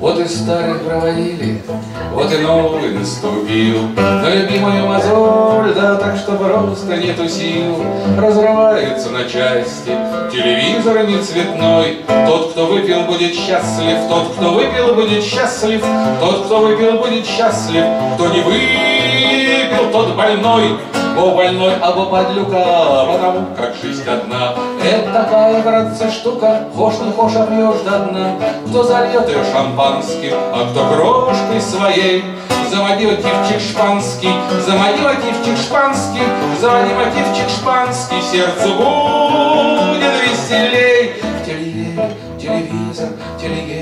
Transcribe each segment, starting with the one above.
Вот и старый проводили, вот и новый наступил. На любимую мозоль, да так что просто нету сил. Разрывается на части телевизор не цветной. Тот, кто выпил, будет счастлив, тот, кто выпил, будет счастлив, тот, кто выпил, будет счастлив, кто не выпил, тот больной. О, больной, або подлюка, потому как жизнь одна. Это такая, братцы, штука, хошь не хошь, а пьешь до дна. Кто зальет ее шампанским, а кто крошкой своей. Заводи мотивчик шпанский, заводи мотивчик шпанский, заводи мотивчик шпанский, сердцу будет веселей. Телевизор, телевизор, говорит,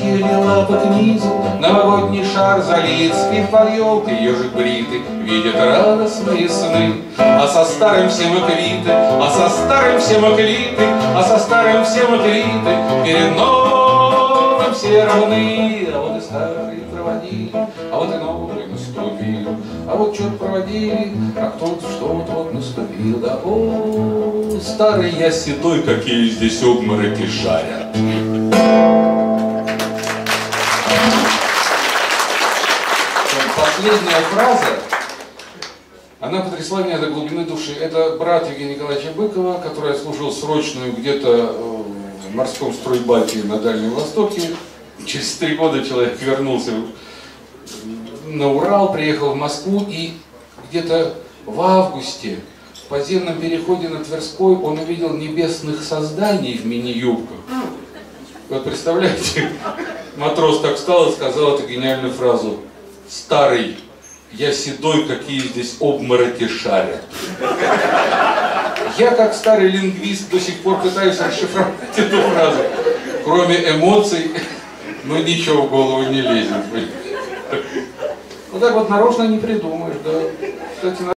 еле лапы к низу, новогодний шар залит, спит под елкой ежик бритый, видит радостные сны. А со старым все мы квиты, а со старым все мы квиты, а со старым все мы квиты, перед новым все равны. А вот и старый проводили, а вот и новый наступил, а вот что-то проводили, а кто-то что-то вот наступил, да о, старый я седой, какие здесь обмороки шарят. Последняя фраза, она потрясла меня до глубины души. Это брат Евгения Николаевича Быкова, который служил срочную где-то э, в морском стройбате на Дальнем Востоке. Через три года человек вернулся на Урал, приехал в Москву и где-то в августе в подземном переходе на Тверской он увидел небесных созданий в мини-юбках. Вот представляете, матрос так встал и сказал эту гениальную фразу старый, я седой, какие здесь обмороки шарят. Я, как старый лингвист, до сих пор пытаюсь расшифровать эту фразу. Кроме эмоций, ну ничего в голову не лезет. Вот так вот нарочно не придумаешь, да. Кстати,